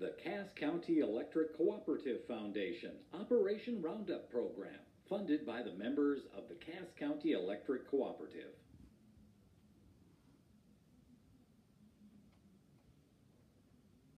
The Cass County Electric Cooperative Foundation Operation Roundup Program, funded by the members of the Cass County Electric Cooperative.